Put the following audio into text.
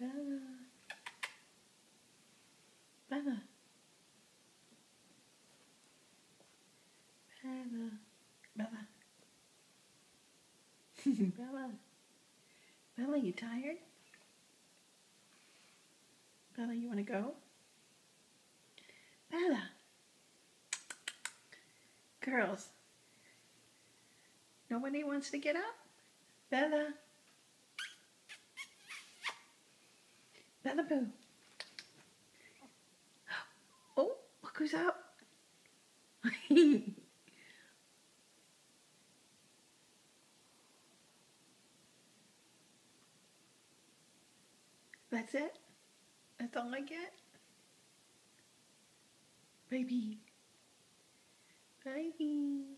Bella. Bella. Bella. Bella. Bella. Bella, you tired? Bella, you want to go? Bella. Girls. Nobody wants to get up? Bella. Boo. Oh, look who's up. That's it? That's all I get? Baby. Baby.